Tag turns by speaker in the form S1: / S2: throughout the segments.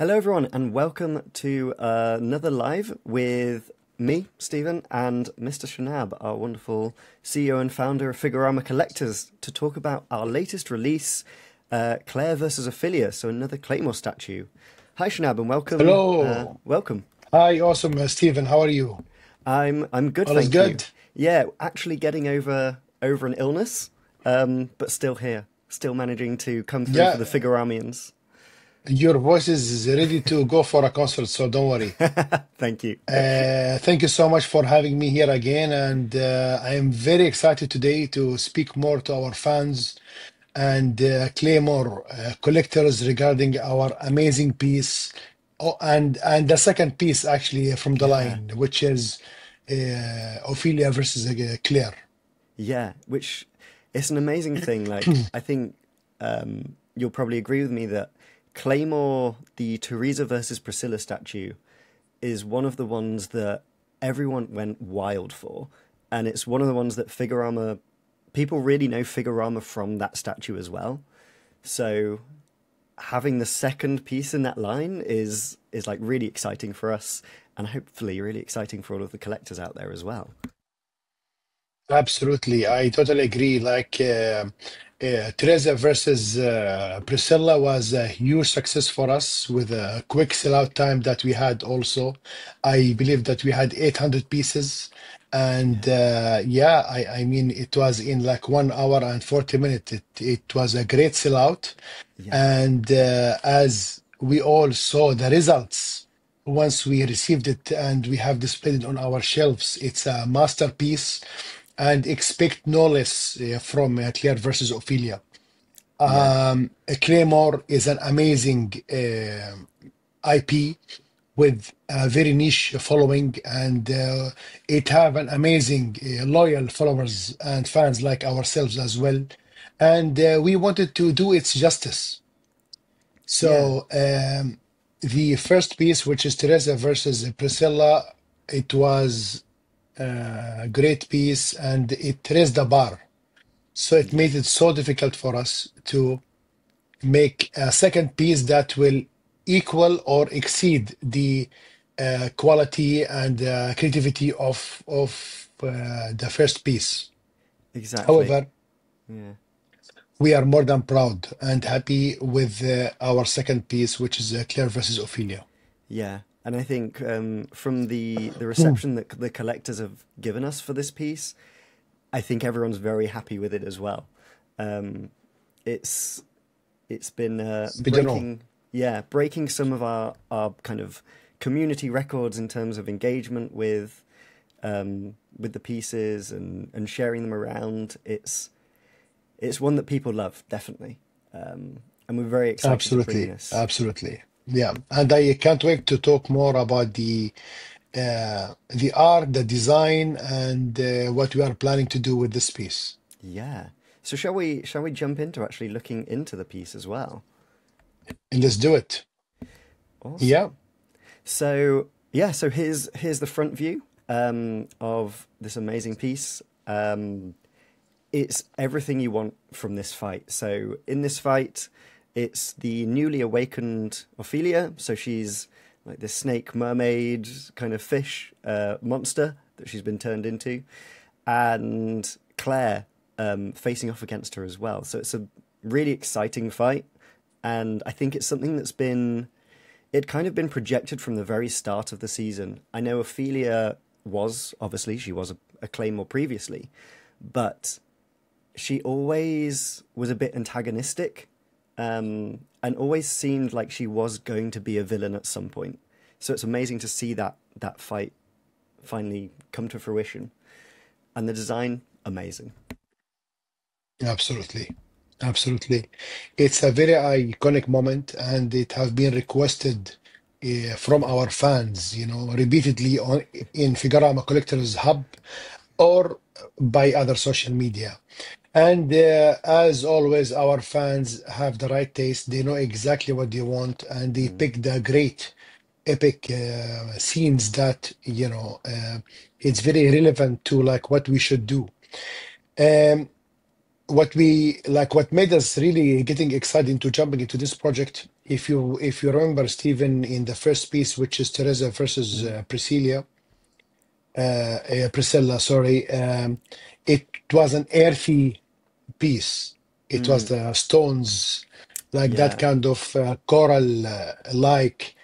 S1: Hello, everyone, and welcome to uh, another live with me, Stephen, and Mr. Shanab, our wonderful CEO and founder of Figurama Collectors, to talk about our latest release, uh, Clare versus Ophelia, so another Claymore statue. Hi, Shanab, and welcome.
S2: Hello.
S1: Uh, welcome.
S2: Hi, awesome, uh, Stephen. How are you?
S1: I'm I'm good,
S2: All
S1: thank you.
S2: good?
S1: Yeah, actually getting over over an illness, um, but still here, still managing to come through for the Figuramians.
S2: Your voice is ready to go for a concert, so don't worry.
S1: Thank you.
S2: Uh, thank you so much for having me here again, and uh, I am very excited today to speak more to our fans and uh, Claymore uh, collectors regarding our amazing piece, oh, and and the second piece actually from the
S1: Yeah.
S2: line, which is uh, Ophelia versus uh, Clare.
S1: Yeah, which it's an amazing thing. Like, I think um, you'll probably agree with me that Claymore, the Teresa versus Priscilla statue, is one of the ones that everyone went wild for. And it's one of the ones that Figurama, people really know Figurama from that statue as well. So having the second piece in that line is is like really exciting for us and hopefully really exciting for all of the collectors out there as well.
S2: Absolutely, I totally agree. Like uh, uh, Teresa versus uh, Priscilla was a huge success for us with a quick sellout time that we had also. I believe that we had 800 pieces. And
S1: Yeah.
S2: uh, yeah, I, I mean, it was in like one hour and 40 minutes. It, it was a great sellout.
S1: Yeah.
S2: And uh, as we all saw the results, once we received it and we have displayed it on our shelves, it's a masterpiece and expect no less from uh, Clare versus Ophelia.
S1: Yeah.
S2: Um, Claymore is an amazing uh, IP with a very niche following, and uh, it have an amazing uh, loyal followers and fans like ourselves as well. And uh, we wanted to do its justice.
S1: Yeah.
S2: So um, the first piece, which is Teresa versus Priscilla, it was a great piece, and it raised the bar. So it made it so difficult for us to make a second piece that will equal or exceed the uh, quality and uh, creativity of of uh, the first piece.
S1: Exactly.
S2: However,
S1: Yeah.
S2: we are more than proud and happy with uh, our second piece, which is uh, Clare versus Ophelia.
S1: Yeah. And I think um, from the the reception that the collectors have given us for this piece, I think everyone's very happy with it as well. Um, it's it's been uh, breaking yeah breaking some of our our kind of community records in terms of engagement with um, with the pieces and and sharing them around. It's it's one that people love definitely, um, and we're very excited
S2: Absolutely, absolutely. Yeah, and I can't wait to talk more about the uh, the art, the design, and uh, what we are planning to do with this piece.
S1: Yeah. So shall we shall we jump into actually looking into the piece as well?
S2: And let's do it.
S1: Awesome.
S2: Yeah,
S1: So yeah, so here's here's the front view um, of this amazing piece. Um, it's everything you want from this fight. So in this fight, it's the newly awakened Ophelia. So she's like this snake mermaid kind of fish uh, monster that she's been turned into, and Clare um, facing off against her as well. So it's a really exciting fight, and I think it's something that's been it kind of been projected from the very start of the season. I know Ophelia was obviously she was a, a Claymore previously, but she always was a bit antagonistic, um, and always seemed like she was going to be a villain at some point. So it's amazing to see that that fight finally come to fruition, and the design amazing.
S2: absolutely, absolutely. It's a very iconic moment, and it has been requested uh, from our fans, you know, repeatedly on in Figurama Collectors Hub or by other social media. And uh, as always, our fans have the right taste. They know exactly what they want, and they
S1: Mm.
S2: pick the great, epic uh, scenes that you know uh, it's very relevant to like what we should do. Um, what we like, what made us really getting excited into jumping into this project. if you if you remember Stephen in the first piece, which is Teresa versus uh, Priscilla, uh, uh, Priscilla, sorry, um, it was an earthy piece. It was the stones, like that kind of uh, coral uh, like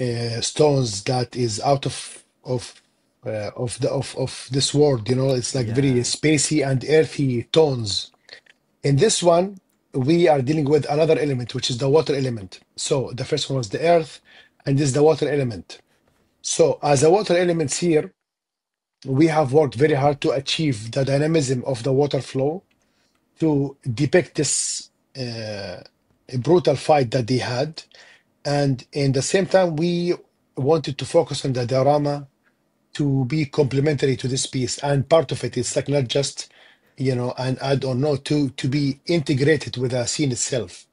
S2: uh, stones that is out of of uh, of the of of this world. You know, it's like very spacey and earthy tones. In this one, we are dealing with another element, which is the water element. So the first one was the earth, and this is the water element. So as a water elements here, we have worked very hard to achieve the dynamism of the water flow to depict this uh, brutal fight that they had. And in the same time, we wanted to focus on the diorama to be complementary to this piece. And part of it is like not just, you know, an add or no, to, to be integrated with the scene itself.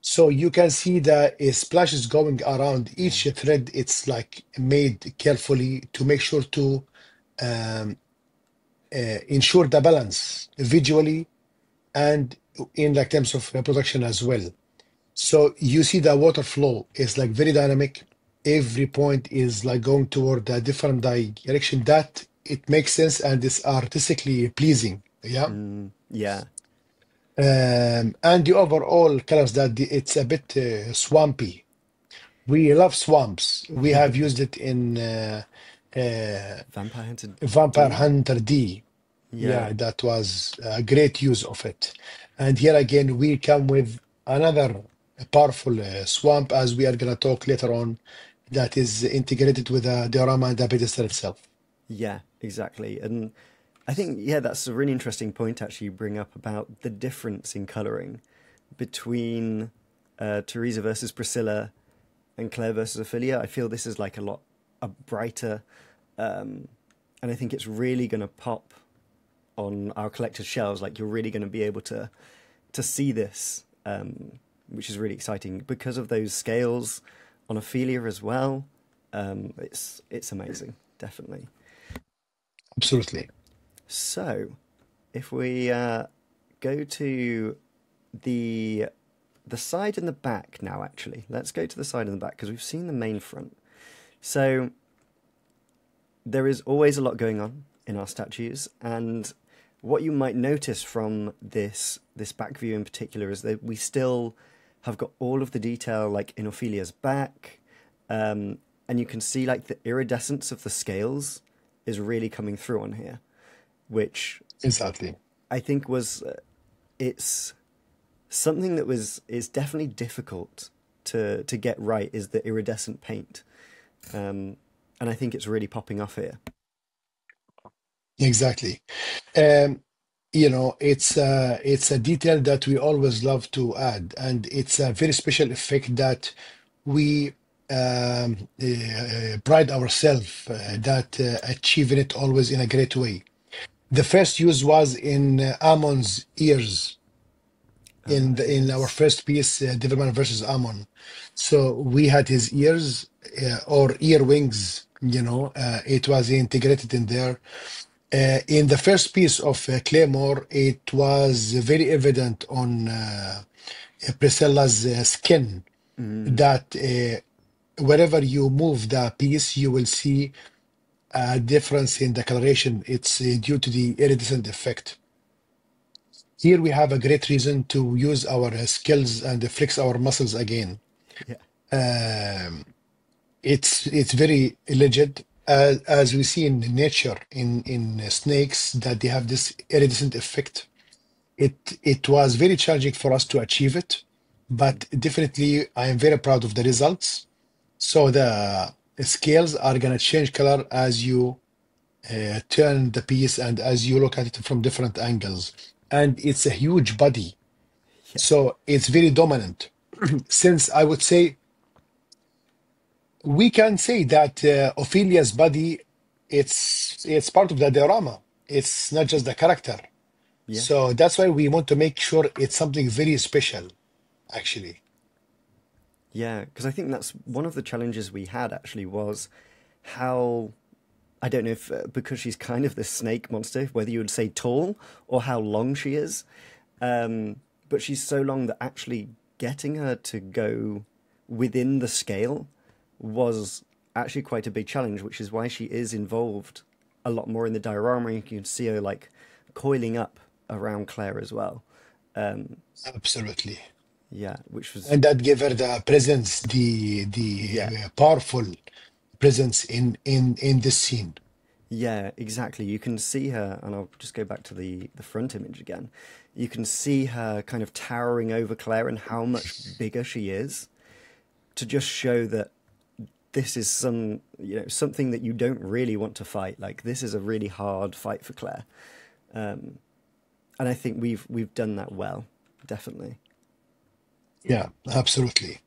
S2: So you can see the uh, splashes going around each thread. It's like made carefully to make sure to um, uh, ensure the balance visually and in like terms of production as well. So you see the water flow is like very dynamic. Every point is like going toward a different direction that it makes sense and is artistically pleasing. Yeah.
S1: mm, yeah,
S2: Um, and the overall colors that the, it's a bit uh, swampy. We love swamps. We have used it in uh, uh,
S1: Vampire Hunter
S2: Vampire. Hunter D.
S1: Yeah,
S2: Yeah, that was a great use of it. And here again, we come with another powerful uh, swamp, as we are going to talk later on, that is integrated with the diorama and the pedestal itself.
S1: yeah, exactly. And I think yeah, that's a really interesting point actually you bring up about the difference in coloring between uh, Teresa versus Priscilla and Clare versus Ophelia. I feel this is like a lot a brighter, um, and I think it's really going to pop on our collector's shelves. Like you're really going to be able to to see this, um, which is really exciting because of those scales on Ophelia as well. Um, it's it's amazing, definitely.
S2: Absolutely.
S1: So, if we uh, go to the the side and the back now, actually, let's go to the side and the back because we've seen the main front. So there is always a lot going on in our statues, and what you might notice from this this back view in particular is that we still have got all of the detail, like in Ophelia's back, um, and you can see like the iridescence of the scales is really coming through on here, which
S2: Exactly.
S1: I think was uh, it's something that was is definitely difficult to to get right is the iridescent paint, um, and I think it's really popping off here.
S2: Exactly. Um, you know, it's uh, it's a detail that we always love to add, and it's a very special effect that we um, uh, pride ourselves uh, that uh, achieving it always in a great way. The first use was in uh, Amon's ears in
S1: Ah,
S2: the, in our first piece, uh, Devilman versus Amon. So we had his ears uh, or ear wings. You know, uh, it was integrated in there. Uh, in the first piece of uh, Claymore, it was very evident on uh, Priscilla's uh, skin
S1: mm,
S2: that uh, wherever you move the piece, you will see a difference in the coloration. It's uh, due to the iridescent effect. Here we have a great reason to use our uh, skills and flex our muscles again.
S1: yeah,
S2: Um, it's it's very legit as, as we see in nature in in snakes that they have this iridescent effect. It it was very challenging for us to achieve it, but definitely I am very proud of the results. So the scales are gonna change color as you uh, turn the piece and as you look at it from different angles. And it's a huge body, so it's very dominant. Since I would say we can say that uh, Ophelia's body, it's it's part of the diorama. It's not just the character.
S1: yeah,
S2: So that's why we want to make sure it's something very special, actually.
S1: yeah. Because I think that's one of the challenges we had actually was how I don't know if uh, because she's kind of this snake monster, whether you would say tall or how long she is, um, but she's so long that actually getting her to go within the scale was actually quite a big challenge, which is why she is involved a lot more in the diorama. You can see her like coiling up around Clare as well. Um,
S2: Absolutely.
S1: yeah, which was
S2: And that gave her the presence, the the
S1: yeah,
S2: uh, powerful presence in in in this scene.
S1: yeah, exactly. You can see her, and I'll just go back to the the front image again. You can see her kind of towering over Clare and how much bigger she is to just show that this is some you know something that you don't really want to fight. Like this is a really hard fight for Clare, um, and I think we've we've done that well, definitely.
S2: Yeah, absolutely.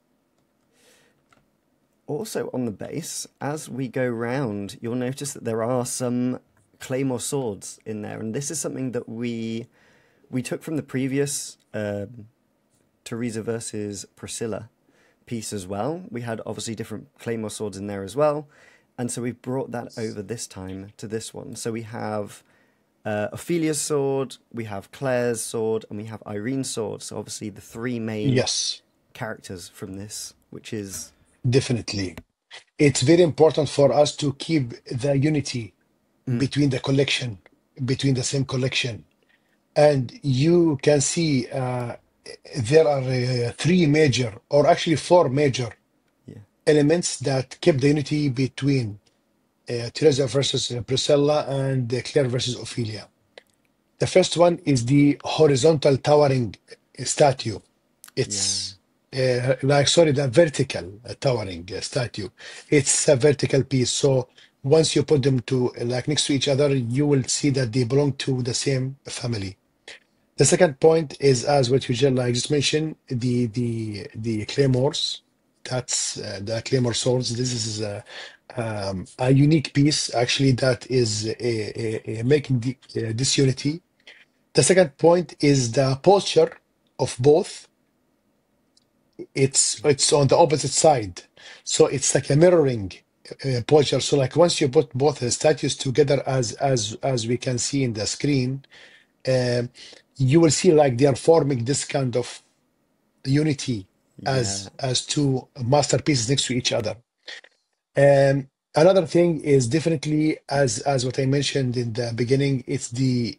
S1: Also on the base, as we go round, you'll notice that there are some claymore swords in there, and this is something that we we took from the previous um, Teresa versus Priscilla piece as well. We had obviously different claymore swords in there as well, and so we've brought that over this time to this one. So we have uh, Ophelia's sword, we have Clare's sword, and we have Irene's sword. So obviously the three main
S2: Yes,
S1: characters from this, which is
S2: definitely. It's very important for us to keep the unity
S1: mm,
S2: between the collection, between the same collection. And you can see uh, there are uh, three major, or actually four major
S1: yeah,
S2: elements that keep the unity between uh, Teresa versus uh, Priscilla and uh, Clare versus Ophelia. The first one is the horizontal towering statue.
S1: yeah,
S2: It's uh, like, sorry, the vertical uh, towering uh, statue. It's a vertical piece. So once you put them to uh, like next to each other, you will see that they belong to the same family. The second point is, as what you just mentioned, the the the claymores. That's uh, the claymore swords. This is a um, a unique piece actually that is uh, uh, uh, making the, uh, this unity. The second point is the posture of both. It's it's on the opposite side, so it's like a mirroring uh, posture. So like once you put both the statues together, as as as we can see in the screen, um, you will see like they are forming this kind of unity as as two masterpieces next to each other. Um, another thing is definitely as as what I mentioned in the beginning, it's the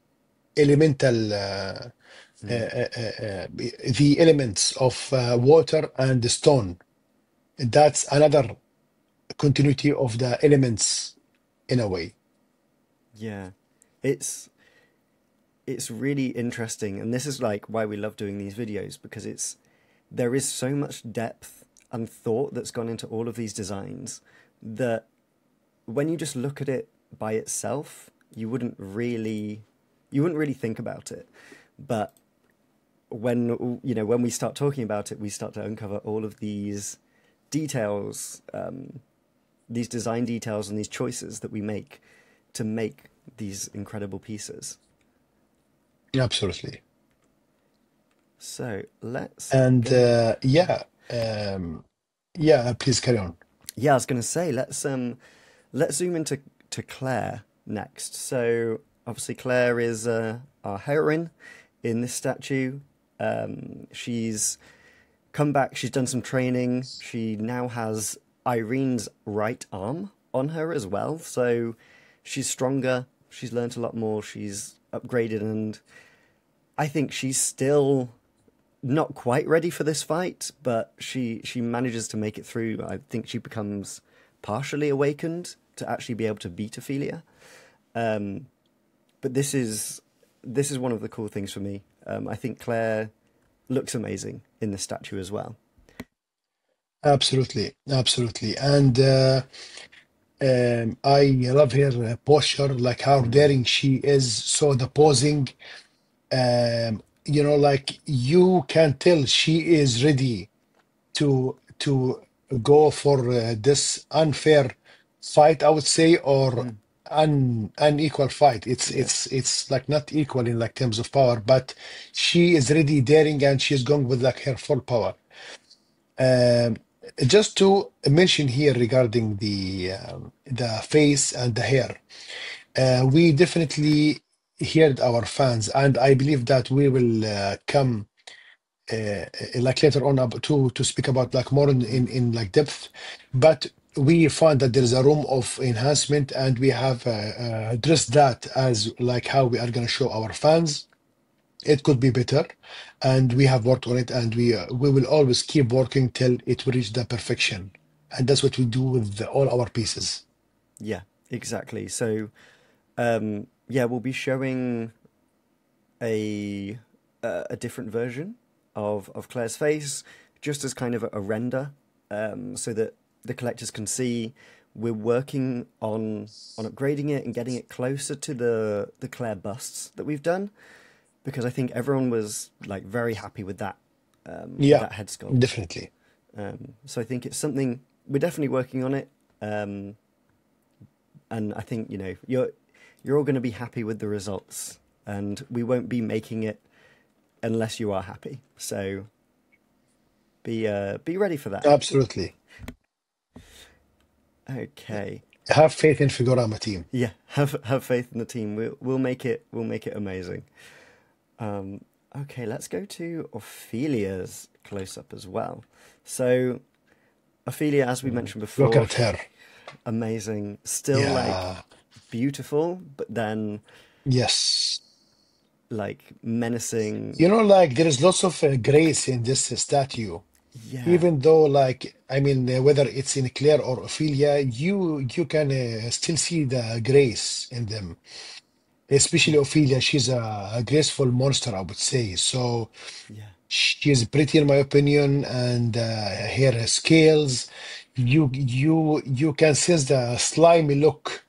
S2: elemental uh,
S1: mm,
S2: uh, uh, uh, the elements of uh, water and the stone. That's another continuity of the elements in a way.
S1: yeah. It's it's really interesting, and this is like why we love doing these videos because it's there is so much depth and thought that's gone into all of these designs that when you just look at it by itself, you wouldn't really you wouldn't really think about it. But when you know when we start talking about it, we start to uncover all of these details, um, these design details, and these choices that we make to make these incredible pieces.
S2: Absolutely.
S1: So let's
S2: And uh, yeah, um, yeah, please carry on.
S1: Yeah, I was going to say let's um let's zoom into to Clare next. So obviously Clare is uh, our heroine in this statue. Um, she's come back. She's done some training. She now has Irene's right arm on her as well. So she's stronger. She's learnt a lot more. She's upgraded, and I think she's still not quite ready for this fight, but she she manages to make it through. I think she becomes partially awakened to actually be able to beat Ophelia. Um, but this is this is one of the cool things for me. Um, I think Clare looks amazing in the statue as well.
S2: Absolutely, absolutely. And uh, um, I love her uh, posture, like how daring she is. So the posing, um, you know, like you can tell she is ready to to go for uh, this unfair fight, I would say, or
S1: mm,
S2: un unequal fight. It's
S1: yeah,
S2: it's it's like not equal in like terms of power, but she is ready, daring, and she's going with like her full power. Um, just to mention here regarding the um, the face and the hair, uh, we definitely heard our fans, and I believe that we will uh, come uh, like later on ab- to to speak about like more in, in in like depth. But we find that there is a room of enhancement and we have uh, uh, addressed that as like how we are going to show our fans it could be better and we have worked on it and we uh, we will always keep working till it will reach the perfection. And that's what we do with the, all our pieces.
S1: Yeah, exactly. So, um, yeah, we'll be showing a a different version of of Clare's face, just as kind of a, a render, um, so that the collectors can see we're working on on upgrading it and getting it closer to the the Clare busts that we've done, because I think everyone was like very happy with that um, with
S2: yeah
S1: that head sculpt.
S2: definitely
S1: Um, so I think it's something we're definitely working on it. Um, and I think you know you're you're all going to be happy with the results, and we won't be making it unless you are happy. So be uh, be ready for that.
S2: absolutely
S1: Okay,
S2: have faith in Figurama team
S1: yeah, have have faith in the team. We'll we'll make it we'll make it amazing. Um, okay, let's go to Ophelia's close up as well. So Ophelia, as we mentioned
S2: look
S1: before,
S2: at her
S1: amazing, still like beautiful, but then
S2: yes
S1: like menacing.
S2: You know, like there is lots of uh, grace in this uh, statue.
S1: Yeah,
S2: Even though, like, I mean, uh, whether it's in Clare or Ophelia, you you can uh, still see the grace in them. Especially Ophelia, she's a, a graceful monster, I would say. So
S1: yeah,
S2: she is pretty, in my opinion, and uh, her scales, you you you can sense the slimy look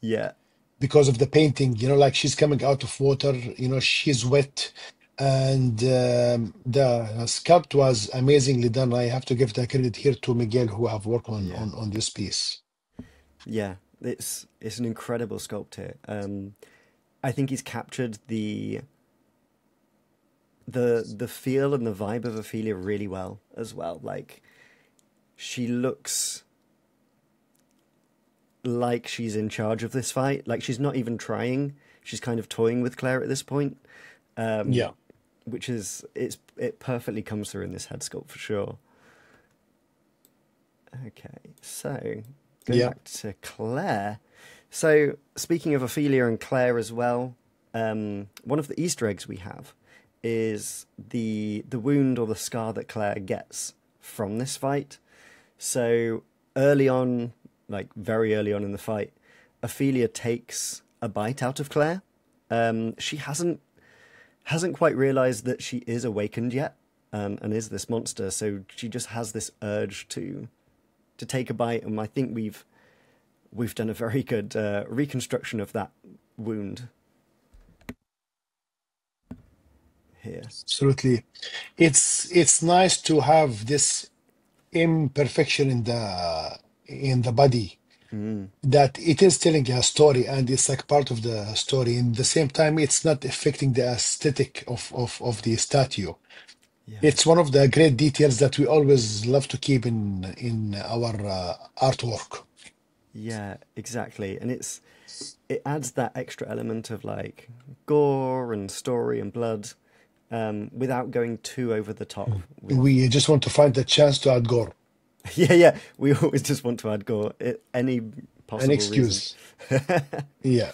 S1: yeah,
S2: because of the painting, you know, like she's coming out of water, you know, she's wet. And um, the sculpt was amazingly done. I have to give the credit here to Miguel, who have worked on,
S1: yeah,
S2: on, on this piece.
S1: yeah. It's it's an incredible sculpt here. Um, I think he's captured the the the feel and the vibe of Ophelia really well as well. Like she looks like she's in charge of this fight. Like she's not even trying. She's kind of toying with Clare at this point. Um,
S2: Yeah,
S1: which is it's it perfectly comes through in this head sculpt for sure. Okay, so going
S2: yeah,
S1: back to Clare. So speaking of Ophelia and Clare as well, um, one of the Easter eggs we have is the the wound or the scar that Clare gets from this fight. So early on, like very early on in the fight, Ophelia takes a bite out of Clare. Um, she hasn't hasn't quite realized that she is awakened yet um, and is this monster. So she just has this urge to to take a bite, and I think we've we've done a very good uh, reconstruction of that wound here.
S2: absolutely. It's it's nice to have this imperfection in the in the body
S1: Mm,
S2: that it is telling a story and it's like part of the story. In the same time, it's not affecting the aesthetic of, of, of the statue.
S1: yeah,
S2: It's one of the great details that we always love to keep in in our uh, artwork.
S1: Yeah, exactly, and it's it adds that extra element of like gore and story and blood um, without going too over the top
S2: We just want to find the chance to add gore,
S1: Yeah, yeah. We always just want to add gore. It, any possible reason.
S2: excuse. Yeah.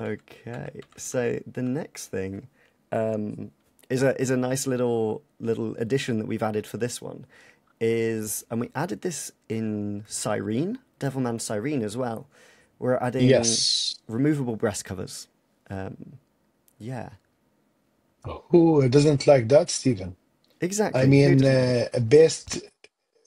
S1: Okay. So the next thing um, is a is a nice little little addition that we've added for this one. Is and we added this in Sirene, Devilman Sirene as well. We're adding
S2: Yes.
S1: removable breast covers. Um, yeah,
S2: Who doesn't like that, Stephen?
S1: Exactly. I
S2: mean, uh, based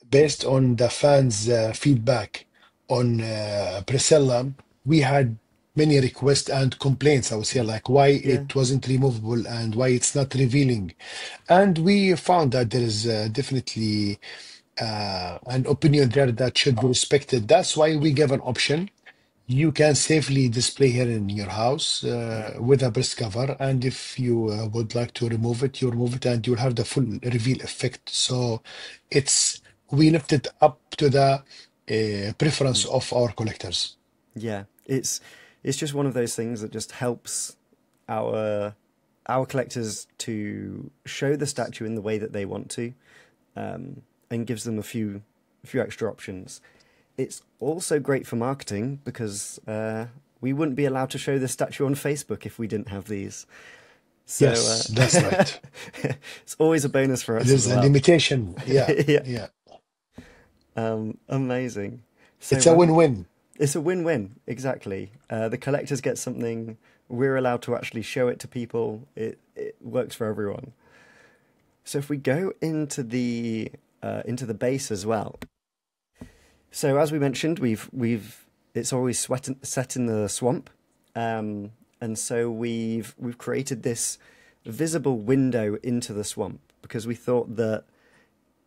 S2: based on the fans' uh, feedback on uh, Priscilla, we had many requests and complaints. I would say, like why
S1: Yeah,
S2: it wasn't removable and why it's not revealing. And we found that there is uh, definitely uh, an opinion there that should be respected. That's why we gave an option. You can safely display here in your house uh, with a breast cover, and if you uh, would like to remove it, you remove it, and you'll have the full reveal effect. So it's we left it up to the uh, preference of our collectors.
S1: yeah. It's it's just one of those things that just helps our our collectors to show the statue in the way that they want to, um, and gives them a few a few extra options. It's also great for marketing because uh, we wouldn't be allowed to show the statue on Facebook if we didn't have these.
S2: So, yes, uh, that's right.
S1: it's always a bonus for us.
S2: There's
S1: well.
S2: a limitation. Yeah,
S1: yeah,
S2: yeah.
S1: Um, amazing.
S2: So, it's a win-win.
S1: It's a win-win, exactly. Uh, the collectors get something. We're allowed to actually show it to people. It it works for everyone. So if we go into the uh, into the base as well. So as we mentioned, we've we've it's always sweat, set in the swamp, um, and so we've we've created this visible window into the swamp because we thought that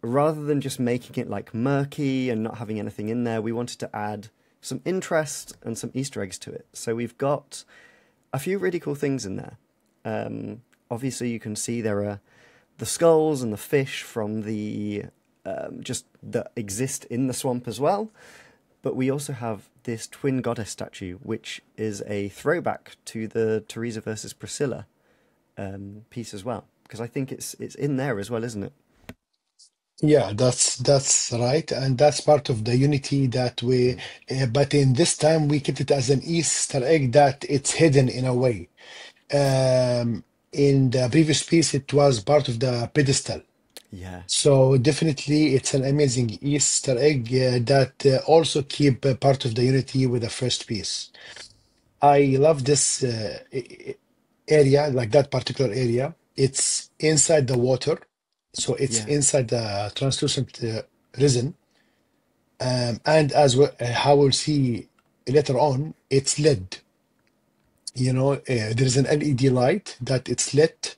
S1: rather than just making it like murky and not having anything in there, we wanted to add some interest and some Easter eggs to it. So we've got a few really cool things in there. Um, obviously, you can see there are the skulls and the fish from the um, just that exist in the swamp as well. But we also have this twin goddess statue, which is a throwback to the Teresa versus Priscilla um, piece as well, because I think it's it's in there as well, isn't it?
S2: Yeah, that's that's right, and that's part of the unity that we. Uh, but in this time, we kept it as an Easter egg that it's hidden in a way. Um, in the previous piece, it was part of the pedestal.
S1: Yeah.
S2: So definitely, it's an amazing Easter egg uh, that uh, also keep uh, part of the unity with the first piece. I love this uh, area, like that particular area. It's inside the water so it's
S1: Yeah.
S2: inside the translucent uh, resin. Um, and as we, uh, how we'll see later on, it's LED. You know, uh, there is an LED light that it's lit,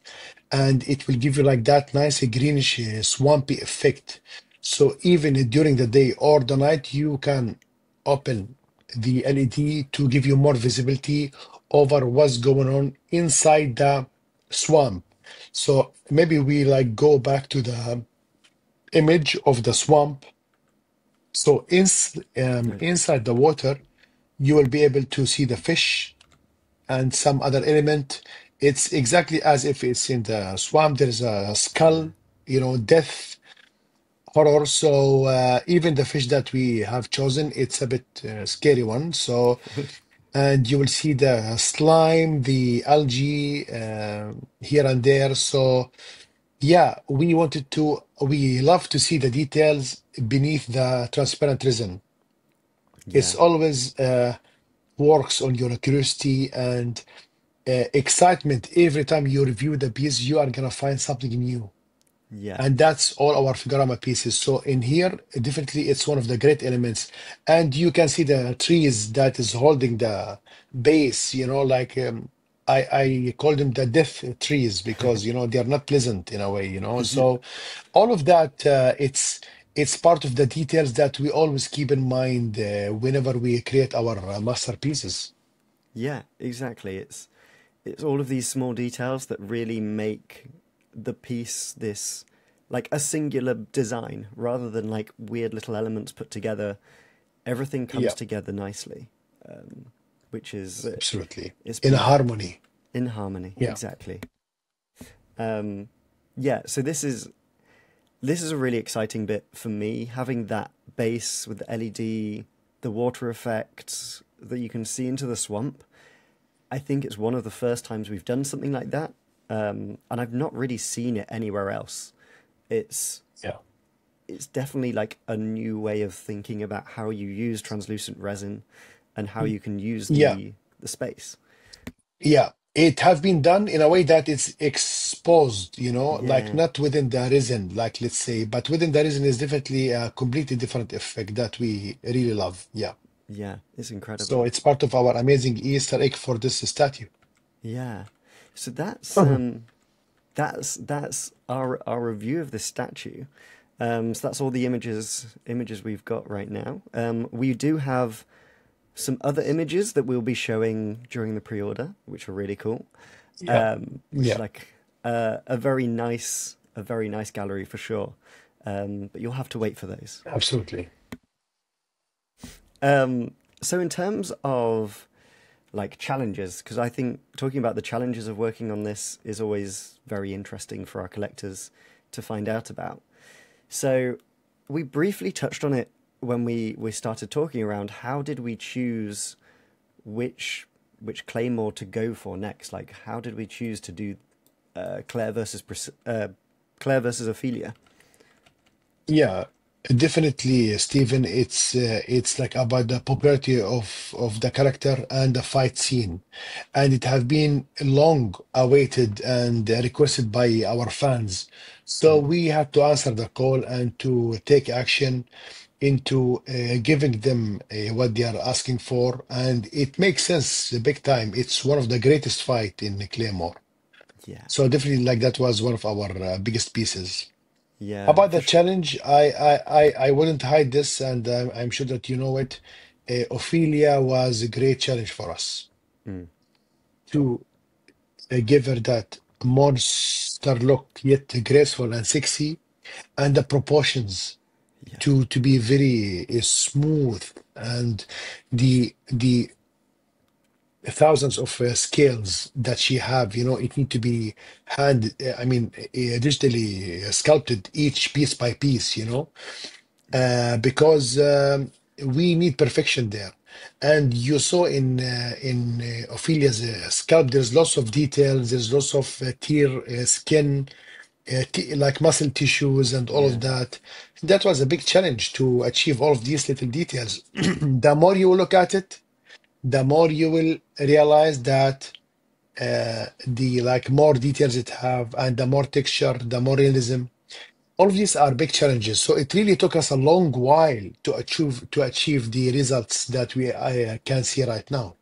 S2: and it will give you like that nice greenish uh, swampy effect. So even during the day or the night, you can open the LED to give you more visibility over what's going on inside the swamp. So maybe we like go back to the image of the swamp. So ins um, inside the water, you will be able to see the fish and some other element. It's exactly as if it's in the swamp. There's a skull, you know, death, horror. So uh, even the fish that we have chosen, it's a bit uh, scary one. So and you will see the slime, the algae uh, here and there. So yeah, we wanted to, we love to see the details beneath the transparent resin. It's
S1: Yeah.
S2: always uh, works on your curiosity and uh, excitement. Every time you review the piece, you are gonna find something new.
S1: Yeah.
S2: And that's all our Figurama pieces. So in here, definitely it's one of the great elements. And you can see the trees that is holding the base, you know, like um, I, I call them the death trees because, you know, they are not pleasant in a way, you know. So all of that, uh, it's it's part of the details that we always keep in mind uh, whenever we create our uh, masterpieces.
S1: Yeah, exactly. It's it's all of these small details that really make the piece this like a singular design rather than like weird little elements put together. Everything comes
S2: Yeah,
S1: together nicely, um, which is uh,
S2: absolutely.
S1: it's
S2: In harmony.
S1: in harmony.
S2: Yeah.
S1: Exactly. Um, yeah. So this is this is a really exciting bit for me having that base with the LED, the water effects that you can see into the swamp. I think it's one of the first times we've done something like that, um, and I've not really seen it anywhere else. It's
S2: Yeah.
S1: it's definitely like a new way of thinking about how you use translucent resin and how you can use
S2: Yeah.
S1: the the space.
S2: Yeah, it have been done in a way that it's exposed, you know, like not within the resin, like let's say, but within the resin is definitely a completely different effect that we really love. Yeah.
S1: yeah, it's incredible.
S2: So it's part of our amazing Easter egg for this statue.
S1: Yeah, so that's
S2: Uh-huh.
S1: um, that's that's our our review of this statue. Um, so that's all the images images we've got right now. Um, we do have some other images that we'll be showing during the pre-order, which are really cool.
S2: Yeah.
S1: Um,
S2: Yeah.
S1: like uh, a very nice a very nice gallery for sure. Um, but you'll have to wait for those.
S2: Absolutely.
S1: Um, so in terms of like challenges because I think talking about the challenges of working on this is always very interesting for our collectors to find out about. So we briefly touched on it when we, we started talking around how did we choose which which claymore to go for next? Like how did we choose to do uh, Clare versus uh, Clare versus Ophelia?
S2: Yeah, definitely, Stephen. It's uh, it's like about the popularity of of the character and the fight scene, and it have been long awaited and requested by our fans. So we had to answer the call and to take action into uh, giving them uh, what they are asking for, and it makes sense the big time. It's one of the greatest fight in Claymore.
S1: Yeah,
S2: So definitely, like that was one of our uh, biggest pieces.
S1: Yeah,
S2: About the challenge, I I I, I wouldn't hide this, and um, I'm sure that you know it. Uh, Ophelia was a great challenge for us
S1: Mm,
S2: to uh, give her that monster look, yet graceful and sexy, and the proportions
S1: yeah,
S2: to to be very uh, smooth, and the the thousands of uh, scales that she have. You know, it need to be hand. I mean, uh, digitally uh, sculpted each piece by piece. You know uh, because um, we need perfection there. And you saw in uh, in uh, Ophelia's uh, scalp, there's lots of details, there's lots of uh, tear, uh, skin, uh, t- like muscle tissues, and all of that. That was a big challenge to achieve all of these little details. the more you look at it, the more you will realize that uh, the like more details it have, and the more texture, the more realism all of these are big challenges. So it really took us a long while to achieve to achieve the results that we I, uh, can see right now.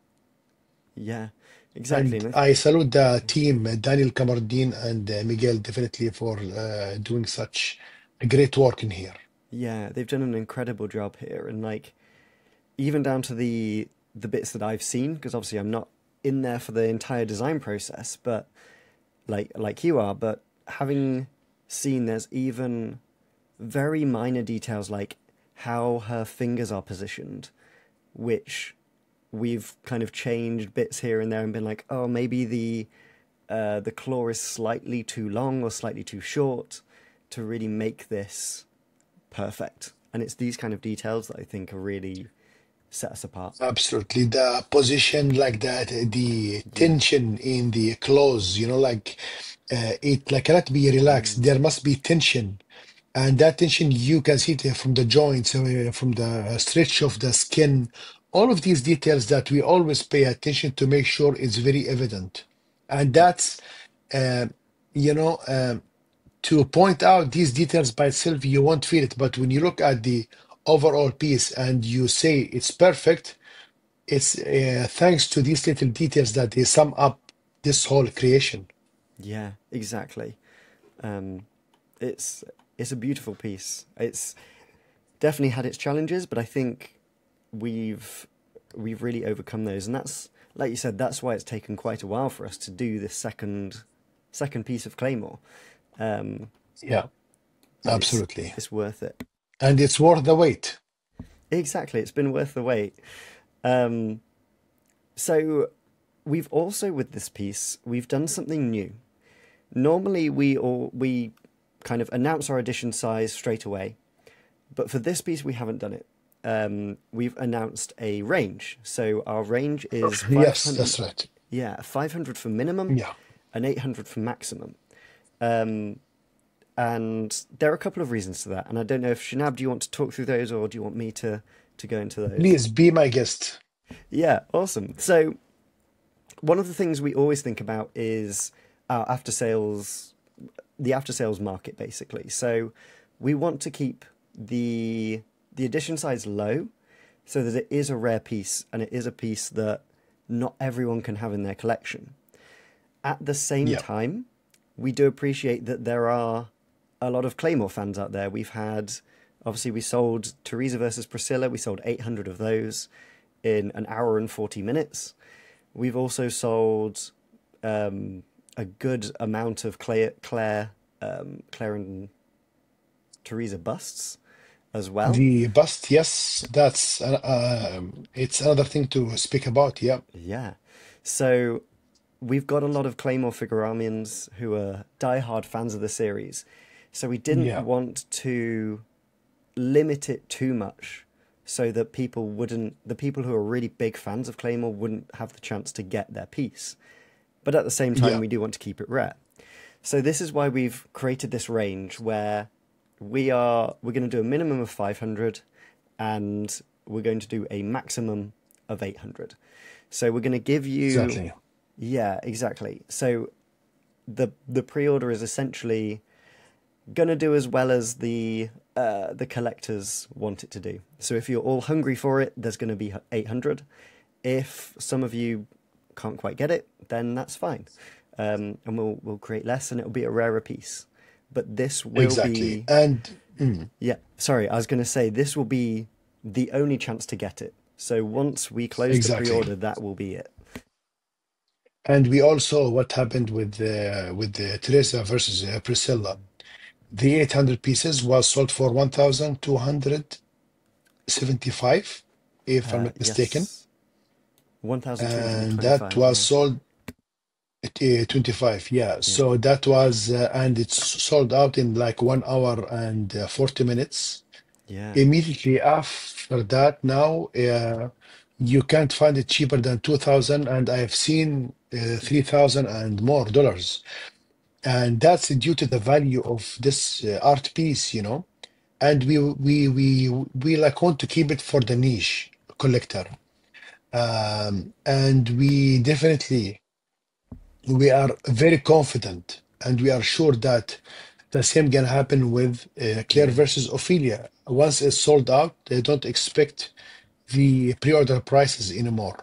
S1: yeah, exactly.
S2: And
S1: I
S2: salute the team, Daniel Camardin and uh, Miguel, definitely for uh, doing such a great work in here.
S1: Yeah, they've done an incredible job here, and like even down to the the bits that I've seen, because obviously I'm not in there for the entire design process, but like like you are, but having seen there's even very minor details like how her fingers are positioned, which we've kind of changed bits here and there and been like, oh, maybe the uh, the claw is slightly too long or slightly too short to really make this perfect. And it's these kind of details that I think are really set us apart.
S2: Absolutely. The position like that, uh, the tension in the clothes, you know, like uh, it like cannot be relaxed.
S1: Mm.
S2: There must be tension. And that tension, you can see it from the joints, uh, from the stretch of the skin, all of these details that we always pay attention to make sure it's very evident. And that's, uh, you know, um, to point out these details by itself, you won't feel it. But when you look at the overall piece and you say it's perfect, it's uh, thanks to these little details that they sum up this whole creation.
S1: Yeah, exactly. Um, it's it's a beautiful piece. It's definitely had its challenges, but I think we've we've really overcome those, and that's like you said, that's why it's taken quite a while for us to do this second second piece of Claymore. Um,
S2: Yeah,
S1: but it's
S2: absolutely.
S1: it's worth it.
S2: And it's worth the wait.
S1: Exactly, it's been worth the wait. Um, so we've also with this piece we've done something new. Normally we all we kind of announce our edition size straight away, but for this piece we haven't done it. Um, we've announced a range. So our range is
S2: Yes, that's right.
S1: yeah, 500 for minimum
S2: Yeah.
S1: and 800 for maximum. Um, and there are a couple of reasons to that. And I don't know if Shanab, do you want to talk through those or do you want me to, to go into those?
S2: Please be my guest.
S1: Yeah, awesome. So one of the things we always think about is our after sales, the after sales market, basically. So we want to keep the the edition size low, so that it is a rare piece and it is a piece that not everyone can have in their collection. At the same
S2: Yeah.
S1: time, we do appreciate that there are a lot of Claymore fans out there. We've had, obviously, we sold Teresa versus Priscilla. We sold 800 of those in an hour and 40 minutes. We've also sold um, a good amount of Clare, Clare, um, Clare and Teresa busts. as well.
S2: The bust, yes, that's uh, um, it's another thing to speak about. Yeah,
S1: Yeah. So we've got a lot of Claymore Figuramians who are diehard fans of the series. So we didn't
S2: yeah,
S1: want to limit it too much so that people wouldn't, the people who are really big fans of Claymore wouldn't have the chance to get their piece. But at the same time,
S2: yeah,
S1: we do want to keep it rare. So this is why we've created this range where we are we're going to do a minimum of 500 and we're going to do a maximum of 800. So we're going to give you
S2: exactly.
S1: yeah, exactly. So the the pre-order is essentially going to do as well as the uh, the collectors want it to do. So if you're all hungry for it, there's going to be 800. If some of you can't quite get it, then that's fine, um, and we'll we'll create less, and it'll be a rarer piece. But this will
S2: Exactly.
S1: be
S2: And mm,
S1: yeah. Sorry, I was going to say this will be the only chance to get it. So once we close the pre-order, that will be it.
S2: And we all saw what happened with the with the Teresa versus uh, Priscilla. The 800 pieces was sold for 1,275, if I'm
S1: Uh,
S2: not mistaken,
S1: yes, one thousand two hundred and
S2: that was
S1: Yeah,
S2: sold at uh, 25. Yeah,
S1: yeah,
S2: so that was uh, and it's sold out in like one hour and uh, 40 minutes.
S1: yeah,
S2: Immediately after that, now uh, you can't find it cheaper than 2,000, and I've seen uh, 3,000 and more dollars. And that's due to the value of this uh, art piece, you know. And we we we we like want to keep it for the niche collector. Um, and we definitely we are very confident and we are sure that the same can happen with uh,
S1: Clare
S2: versus Ophelia. Once it's sold out, they don't expect the pre-order prices anymore.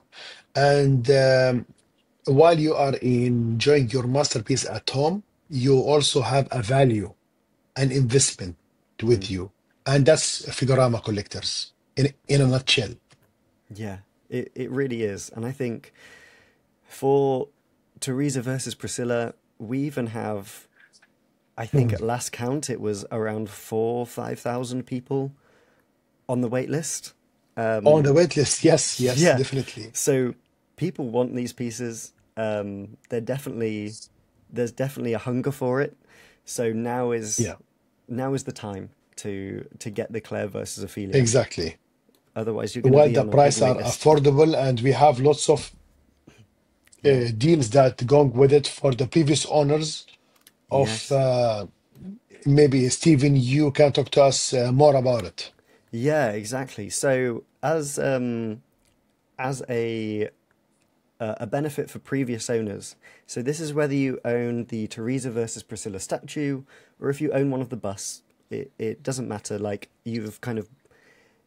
S2: And um, while you are enjoying your masterpiece at home, you also have a value, an investment
S1: mm,
S2: with you. And that's Figurama collectors in in a nutshell.
S1: yeah. It it really is, and I think for Teresa versus Priscilla, we even have. I think
S2: Hmm.
S1: at last count it was around four five thousand people on the wait list.
S2: On the
S1: Um,
S2: wait list, yes, yes,
S1: yeah,
S2: definitely.
S1: so people want these pieces. Um, they're definitely there's definitely a hunger for it. So now is
S2: Yeah,
S1: now is the time to to get the Clare versus Ophelia.
S2: exactly.
S1: Otherwise, you're going to
S2: While
S1: be
S2: the
S1: on
S2: price are
S1: list.
S2: affordable and we have lots of uh, deals that go with it for the previous owners of
S1: Yes.
S2: uh, maybe Stephen, you can talk to us uh, more about it.
S1: Yeah. Exactly. So as um as a uh, a benefit for previous owners. So this is whether you own the Teresa versus Priscilla statue or if you own one of the busts. It it doesn't matter. Like you've kind of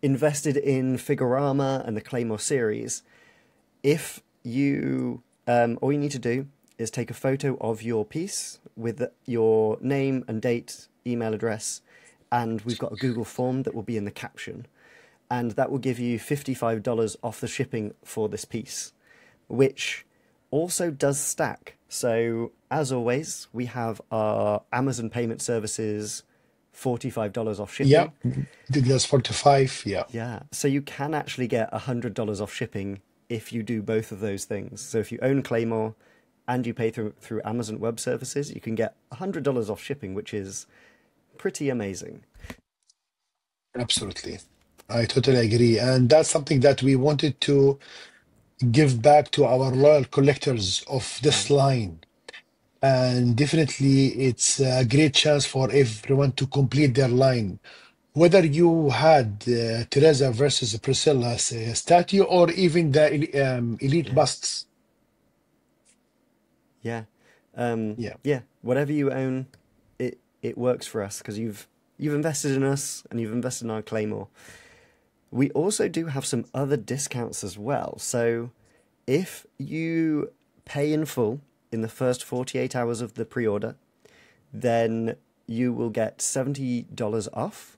S1: invested in Figurama and the Claymore series. If you um, all you need to do is take a photo of your piece with your name and date, email address, and we've got a Google form that will be in the caption, and that will give you fifty-five dollars off the shipping for this piece, which also does stack. So as always, we have our Amazon payment services, forty-five dollars off shipping. Yeah.
S2: Douglas 45. Yeah,
S1: Yeah, so you can actually get $100 off shipping if you do both of those things. So if you own Claymore and you pay through through Amazon Web Services, you can get $100 off shipping, which is pretty amazing.
S2: absolutely. I totally agree. And that's something that we wanted to give back to our loyal collectors of this
S1: Mm.
S2: line. And definitely, it's a great chance for everyone to complete their line. Whether you had uh, Teresa versus Priscilla uh, statue or even the um, elite
S1: Yeah,
S2: busts.
S1: yeah, um,
S2: Yeah.
S1: yeah. Whatever you own, it it works for us because you've you've invested in us and you've invested in our Claymore. We also do have some other discounts as well. So if you pay in full in the first 48 hours of the pre-order, then you will get $70 off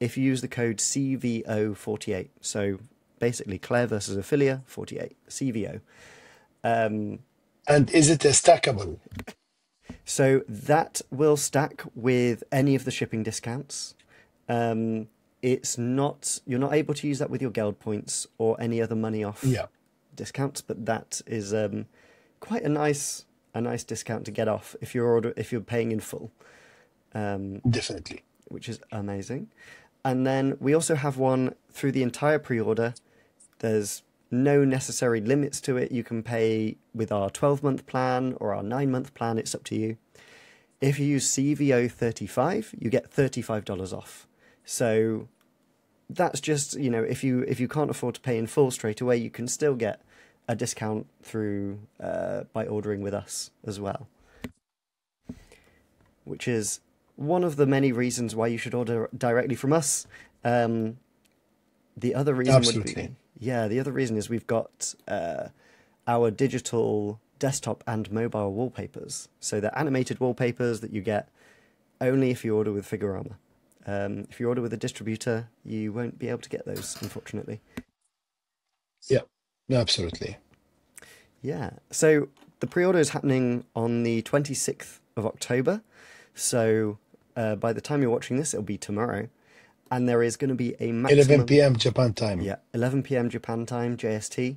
S1: if you use the code CVO48. So basically Clare versus Ophelia 48, CVO. Um,
S2: And is it a stackable?
S1: so that will stack with any of the shipping discounts. Um, it's not you're not able to use that with your guild points or any other money off
S2: Yeah,
S1: discounts, but that is um, quite a nice a nice discount to get off if you're order if you're paying in full, um,
S2: definitely.
S1: which is amazing. And then we also have one through the entire pre-order. There's no necessary limits to it. You can pay with our 12 month plan or our 9 month plan, it's up to you. If you use CVO35, you get $35 off. So that's just, you know, if you if you can't afford to pay in full straight away, you can still get a discount through uh, by ordering with us as well. Which is one of the many reasons why you should order directly from us. Um, the other reason would be yeah, the other reason is we've got uh, our digital desktop and mobile wallpapers. So they're animated wallpapers that you get only if you order with Figurama. Um, if you order with a distributor, you won't be able to get those, unfortunately.
S2: Yeah, no, absolutely.
S1: Yeah. So the pre-order is happening on the 26th of October. So uh, by the time you're watching this, it'll be tomorrow, and there is going to be a maximum.
S2: 11 p.m. Japan time.
S1: Yeah, 11 p.m. Japan time, JST.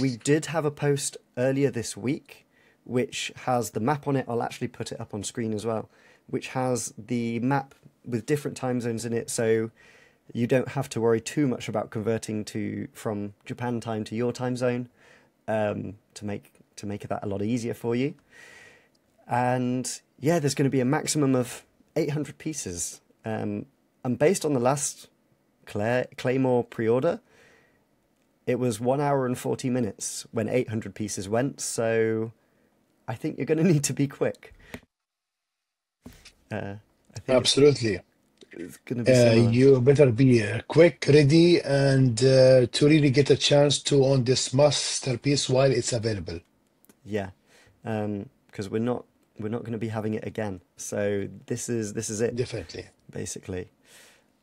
S1: We did have a post earlier this week, which has the map on it. I'll actually put it up on screen as well, which has the map with different time zones in it, so you don't have to worry too much about converting to from Japan time to your time zone um, to make to make that a lot easier for you. And yeah, there's going to be a maximum of 800 pieces. Um, and based on the last Clare, Claymore pre-order, it was one hour and 40 minutes when 800 pieces went. So I think you're going to need to be quick. Uh,
S2: Absolutely.
S1: it's going to be
S2: Uh,
S1: similar.
S2: you better be uh, quick, ready, and uh, to really get a chance to own this masterpiece while it's available.
S1: Yeah, because we're not we're not going to be having it again. So this is this is it
S2: Definitely.
S1: basically.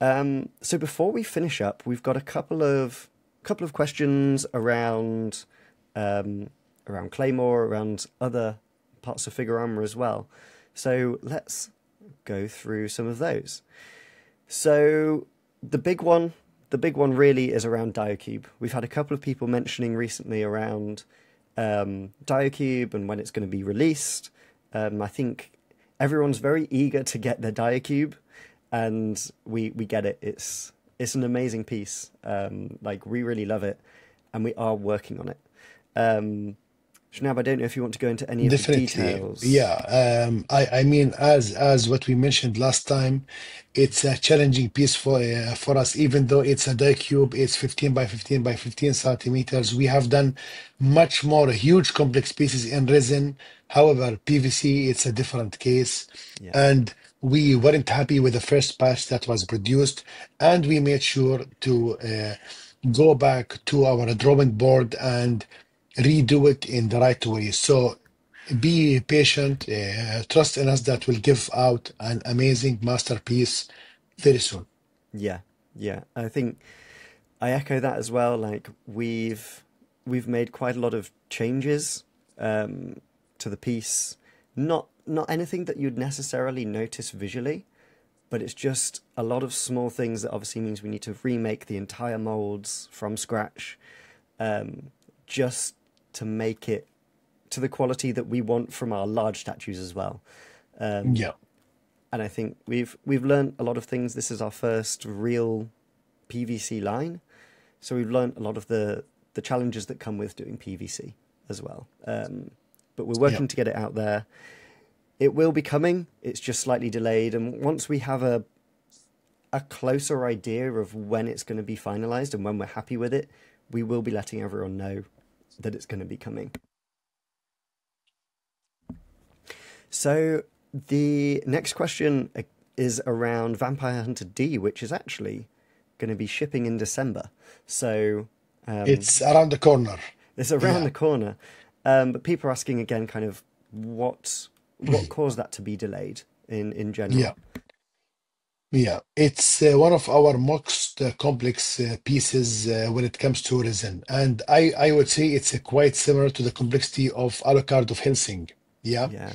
S1: Um, so before we finish up, we've got a couple of couple of questions around um, around Claymore, around other parts of Figurama as well. So let's go through some of those. So the big one, the big one really is around Diocube. We've had a couple of people mentioning recently around um, Diocube and when it's going to be released. Um, I think everyone's very eager to get their Diocube, and we we get it. It's it's an amazing piece. Um, like we really love it, and we are working on it. Um, Shanab, I don't know if you want to go into any of the
S2: Definitely.
S1: details.
S2: Yeah. Um, I, I mean, as as what we mentioned last time, it's a challenging piece for uh, for us. Even though it's a die cube, it's 15 by 15 by 15 centimeters. We have done much more huge complex pieces in resin. However, PVC, it's a different case.
S1: Yeah.
S2: And we weren't happy with the first batch that was produced, and we made sure to uh, go back to our drawing board and redo it in the right way. So be patient, uh, trust in us that we'll give out an amazing masterpiece very soon.
S1: Yeah, yeah. I think I echo that as well. Like we've we've made quite a lot of changes um, to the piece. Not not anything that you'd necessarily notice visually, but it's just a lot of small things that obviously means we need to remake the entire molds from scratch, um, just to make it to the quality that we want from our large statues as well. Um,
S2: Yeah,
S1: and I think we've we've learned a lot of things. This is our first real PVC line, so we've learned a lot of the the challenges that come with doing PVC as well. Um, but we're
S2: yeah,
S1: working to get it out there. It will be coming. It's just slightly delayed, and once we have a a closer idea of when it's going to be finalized and when we're happy with it, we will be letting everyone know that it's going to be coming. So the next question is around Vampire Hunter D, which is actually going to be shipping in December. So um,
S2: it's around the corner.
S1: it's around
S2: Yeah,
S1: the corner. Um, but people are asking again, kind of what what caused that to be delayed in in general.
S2: yeah, yeah. It's uh, one of our most uh, complex uh, pieces uh, when it comes to resin, and I I would say it's uh, quite similar to the complexity of Alucard of Hellsing. Yeah.
S1: Yeah,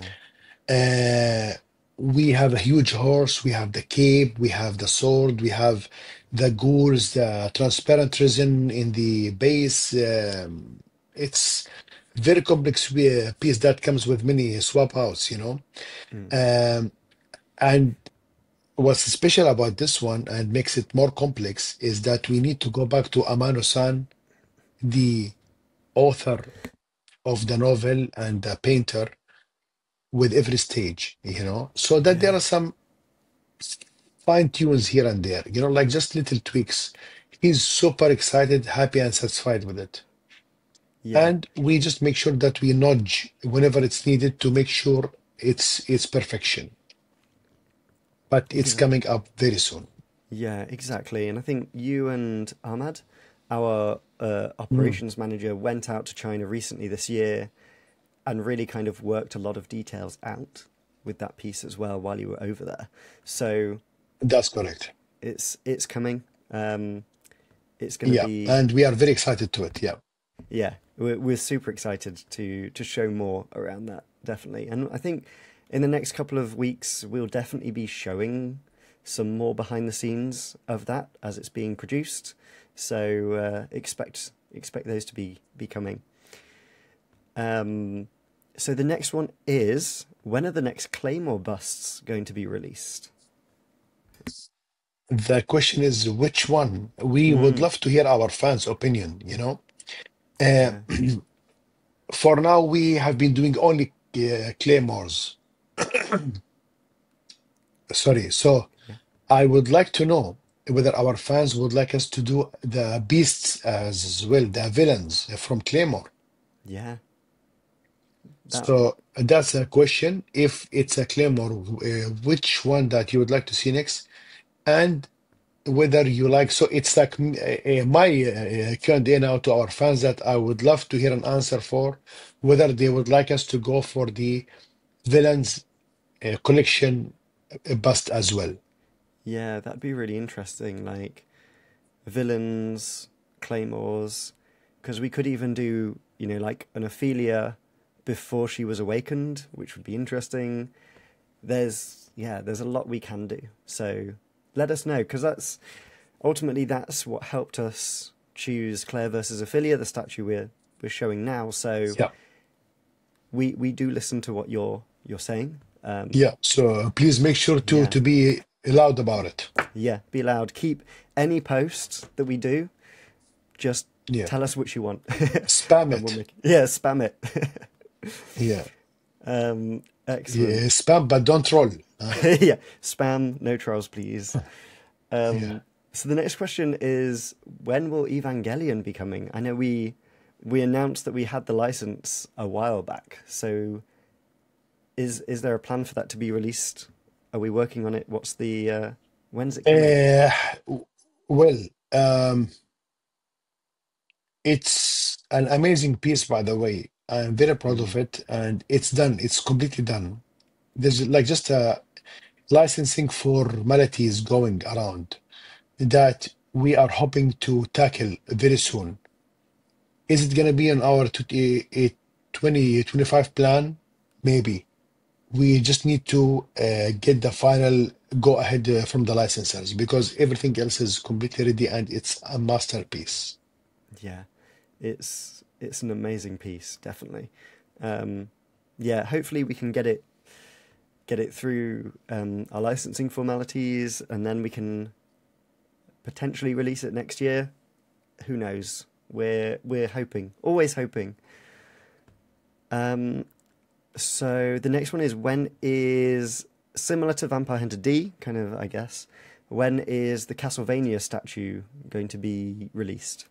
S2: Uh, we have a huge horse, we have the cape, we have the sword, we have the gores, the transparent resin in the base. Um, it's very complex uh, piece that comes with many swap outs, you know.
S1: Mm.
S2: Um, and what's special about this one and makes it more complex is that we need to go back to Amano-san, the author of the novel and the painter, with every stage, you know, so that there are some fine tunes here and there, you know, like just little tweaks. He's super excited, happy, and satisfied with it.
S1: Yeah.
S2: And we just make sure that we nudge whenever it's needed to make sure it's it's perfection. But it's
S1: Exa-
S2: coming up very soon.
S1: Yeah, exactly. And I think you and Ahmad, our uh,
S2: Mm.
S1: operations manager, went out to China recently this year and really kind of worked a lot of details out with that piece as well while you were over there. So
S2: That's correct.
S1: it's it's coming. Um, it's going to
S2: Yeah,
S1: be
S2: and we are very excited to it. Yeah.
S1: yeah. We're we're super excited to to show more around that definitely. And I think in the next couple of weeks we'll definitely be showing some more behind the scenes of that as it's being produced. So uh, expect expect those to be be coming. Um, so the next one is when are the next Claymore busts going to be released?
S2: The question is which one? We would
S1: Mm,
S2: love to hear our fans' opinion, you know. Uh,
S1: yeah,
S2: for now, we have been doing only uh, claymores. Sorry. So I would like to know whether our fans would like us to do the beasts as well, the villains from Claymore.
S1: yeah. That
S2: So that's a question. If it's a Claymore, uh, which one that you would like to see next? And whether you like, so it's like mm, uh, uh, my uh, Q&A now to our fans that I would love to hear an answer for whether they would like us to go for the villains uh, collection uh, bust as well.
S1: yeah, that'd be really interesting. Like villains, claymores, because we could even do, you know, like an Ophelia before she was awakened, which would be interesting. There's, yeah, there's a lot we can do. So let us know, because that's ultimately that's what helped us choose Clare versus Ophelia, the statue we're we're showing now. So
S2: Yeah.
S1: we we do listen to what you're you're saying. Um,
S2: Yeah. So please make sure to
S1: yeah,
S2: to be loud about it.
S1: yeah, be loud. Keep any posts that we do. Just
S2: Yeah.
S1: tell us which you want,
S2: Spam
S1: we'll
S2: it.
S1: make yeah, spam it.
S2: Yeah.
S1: um,
S2: Yeah.
S1: excellent.
S2: Spam, but don't troll.
S1: Yeah, spam, no trolls, please.
S2: yeah.
S1: Um, so the next question is, when will Evangelion be coming? I know we we announced that we had the license a while back. So is is there a plan for that to be released? Are we working on it? What's the uh, when's it coming?
S2: Uh, well, um, it's an amazing piece, by the way. I'm very proud of it, and it's done. It's completely done. There's like just a licensing formalities going around that we are hoping to tackle very soon. Is it going to be on our tw- eh, eh, 2025 plan? Maybe. We just need to uh, get the final go ahead uh, from the licensors because everything else is completely ready and it's a masterpiece.
S1: yeah, it's it's an amazing piece, definitely. Um, yeah, hopefully we can get it get it through um, our licensing formalities, and then we can potentially release it next year. Who knows? We're we're hoping, always hoping. Um, so the next one is when is similar to Vampire Hunter D, kind of, I guess. When is the Castlevania statue going to be released?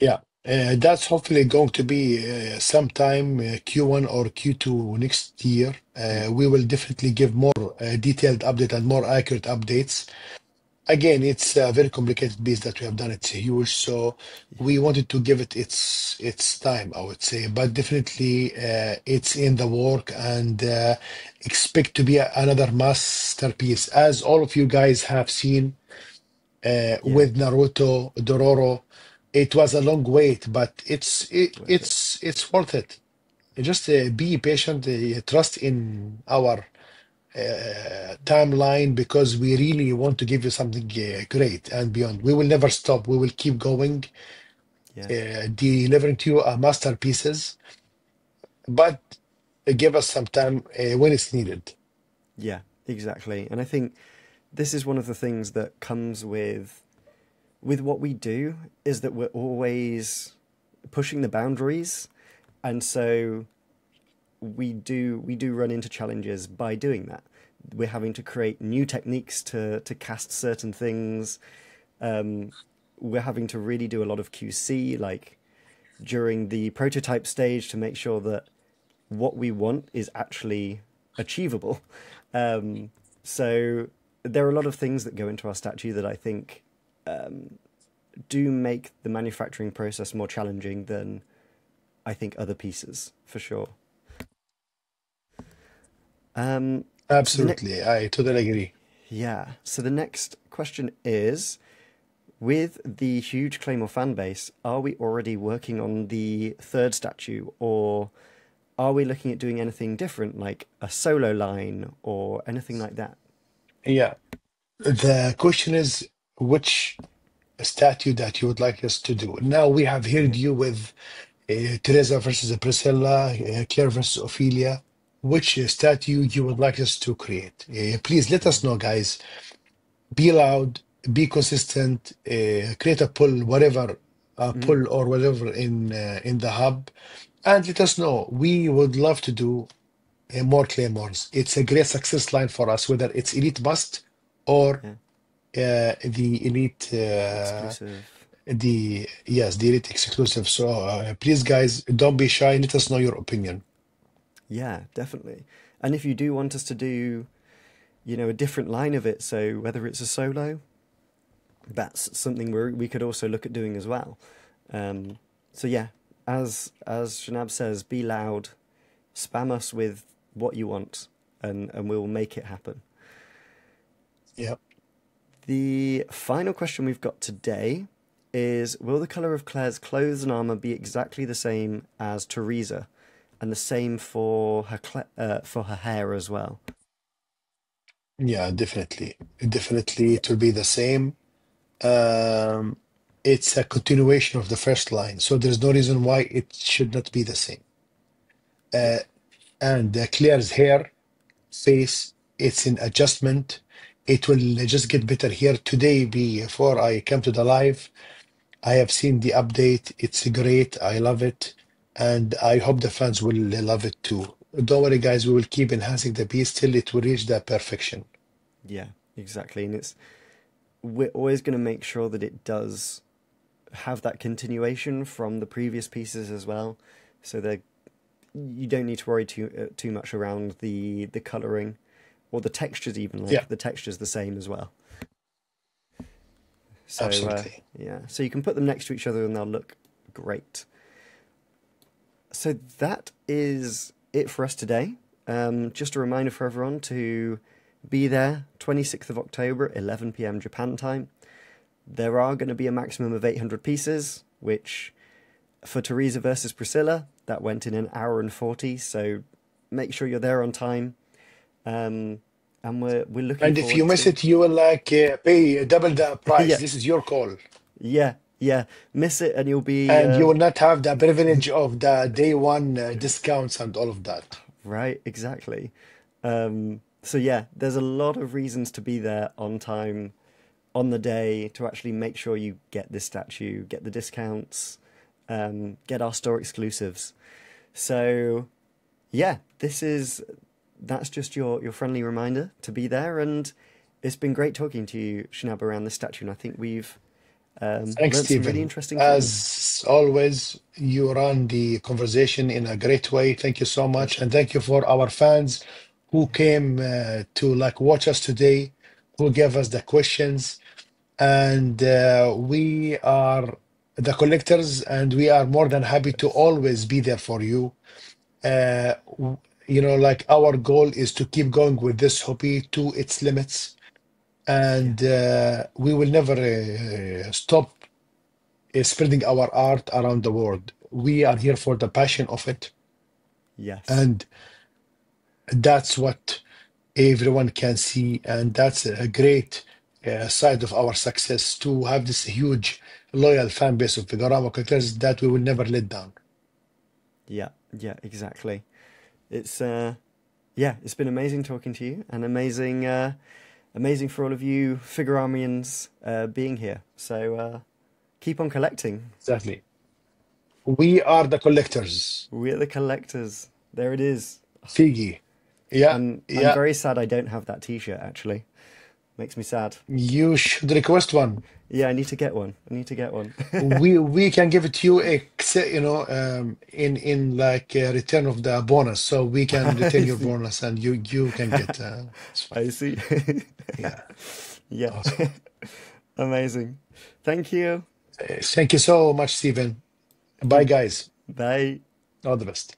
S2: Yeah, uh, that's hopefully going to be uh, sometime uh, Q1 or Q2 next year. Uh, we will definitely give more uh, detailed update and more accurate updates. Again, it's a very complicated piece that we have done. It's huge, so we wanted to give it its its time, I would say. But definitely, uh, it's in the work, and uh, expect to be a- another masterpiece, as all of you guys have seen uh,
S1: yeah,
S2: with Naruto, Dororo. It was a long wait, but it's it,
S1: worth it.
S2: it's it's worth it. Just uh, be patient, uh, trust in our timeline because we really want to give you something uh, great and beyond. We will never stop. We will keep going,
S1: Yeah.
S2: uh, delivering to you our masterpieces, but give us some time uh, when it's needed.
S1: Yeah, exactly. And I think this is one of the things that comes with with what we do is that we're always pushing the boundaries and so we do we do run into challenges by doing that. We're having to create new techniques to to cast certain things. Um, we're having to really do a lot of QC, like during the prototype stage, to make sure that what we want is actually achievable. Um, so there are a lot of things that go into our statue that I think um, do make the manufacturing process more challenging than I think other pieces, for sure. Um, so ne-
S2: Absolutely, I totally agree.
S1: yeah. So the next question is with the huge Claymore fan base, are we already working on the third statue or are we looking at doing anything different like a solo line or anything like that?
S2: Yeah. The question is which statue that you would like us to do. Now we have heard you with uh, Teresa versus Priscilla, uh, Clare versus Ophelia. Which statue you would like us to create? Uh, please let us know, guys. Be loud, be consistent, uh, create a pull, whatever, a
S1: Mm,
S2: pull or whatever in uh, in the hub, and let us know. We would love to do uh, more claymores. It's a great success line for us, whether it's elite bust or
S1: yeah.
S2: uh, the elite. Uh,
S1: Exclusive.
S2: the yes, the elite exclusive. So uh, please, guys, don't be shy. Let us know your opinion.
S1: Yeah, definitely. And if you do want us to do, you know, a different line of it, so whether it's a solo, that's something we we could also look at doing as well. Um, so yeah, as as Shanab says, be loud, spam us with what you want, and and we'll make it happen.
S2: Yeah.
S1: The final question we've got today is: Will the color of Clare's clothes and armor be exactly the same as Teresa, and the same for her uh, for her hair as well?
S2: Yeah, definitely. Definitely, it will be the same. Um, it's a continuation of the first line, so there's no reason why it should not be the same. Uh, and uh, Clare's hair, face, it's in adjustment. It will just get better here today. Before I come to the live, I have seen the update. It's great. I love it, and I hope the fans will love it too. Don't worry, guys. We will keep enhancing the piece till it will reach the perfection.
S1: yeah, exactly. And it's we're always going to make sure that it does have that continuation from the previous pieces as well, so that you don't need to worry too uh, too much around the the coloring or the textures. Even
S2: Yeah,
S1: like the textures the same as well. So uh,
S2: absolutely.
S1: yeah, so you can put them next to each other and they'll look great. So that is it for us today. Um, just a reminder for everyone to be there 26th of October, 11 p.m. Japan time. There are going to be a maximum of 800 pieces, which for Teresa versus Priscilla, that went in an hour and 40. So make sure you're there on time. Um, and we're we're looking
S2: And if you miss
S1: to
S2: it, you will like uh, pay double the price.
S1: yeah
S2: This is your call.
S1: yeah yeah miss it and you'll be
S2: And you
S1: uh,
S2: will not have the privilege of the day one uh, discounts and all of that.
S1: right exactly. Um, so yeah, there's a lot of reasons to be there on time, on the day to actually make sure you get this statue, get the discounts, um, get our store exclusives. So yeah, this is that's just your your friendly reminder to be there, and it's been great talking to you, Shanab, around this statue, and I think we've um,
S2: Thanks,
S1: learned really
S2: Stephen.
S1: interesting things.
S2: As always, you run the conversation in a great way. Thank you so much, and thank you for our fans who came uh, to like watch us today, who gave us the questions, and uh, we are the collectors, and we are more than happy to always be there for you. Uh, w- you know, like our goal is to keep going with this hobby to its limits, and uh, we will never uh, stop uh, spreading our art around the world. We are here for the passion of it,
S1: yes,
S2: and that's what everyone can see, and that's a great uh, side of our success to have this huge loyal fan base of Figurama collectors that we will never let down.
S1: Yeah, yeah, exactly. It's uh, yeah, it's been amazing talking to you, and amazing, uh, amazing for all of you Figuramians uh, being here. So uh, keep on collecting.
S2: Exactly. We are the collectors.
S1: We're the collectors. There it is.
S2: Figgy. Yeah,
S1: I'm, I'm
S2: yeah.
S1: very sad I don't have that T-shirt. Actually, makes me sad.
S2: You should request one.
S1: Yeah, I need to get one. I need to get one.
S2: we we can give it to you, you know, um, in in like uh, return of the bonus, so we can return your bonus, and you you can get. Uh,
S1: I see.
S2: yeah,
S1: yeah,
S2: awesome.
S1: amazing. Thank you.
S2: Uh, Thank you so much, Stephen. Bye, guys.
S1: Bye.
S2: All the best.